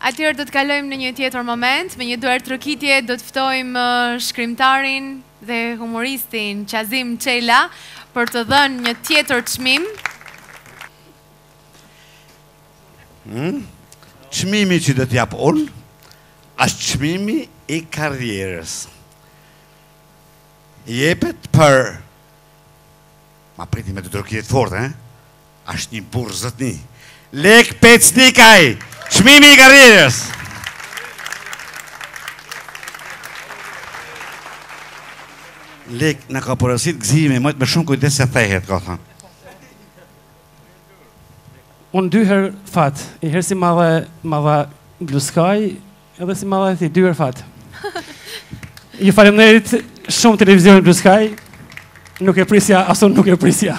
Atëherë do të kalojmë në një tjetër moment, me një duartrokitje do të ftojmë shkrimtarin dhe humoristin Qazim Çela për të dhënë një tjetër çmim. Ëh? Çmimi që do të jap unë është çmimi i karrierës. Jepet për Ma pritni me duartrokitje të fortë, eh? Asht një burrë zotni. Lek Pecnikaj, çmimi i karrierës! Lek na ka porosit Gëzimi, mëjtë me shumë kujtë se thehet, ka thënë. Unë dy herë fat, i herë s'i ma dha, ma dha Blue Sky, Edhe s'i ma dhe ti, dy herë fat. Ju faleminderit shumë televizioni Blue Sky. Nuk e prisja, as un nuk e prisja.